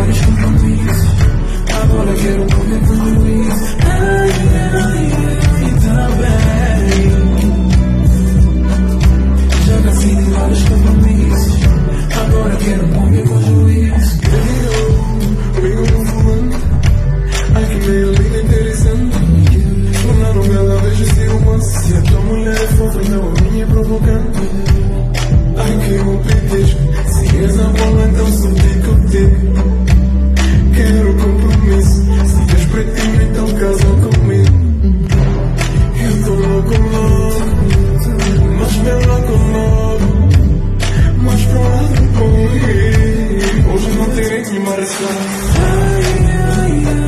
bodies from my knees I wanna get a Já nasci de olhos compromissos Agora quero um hallelujah.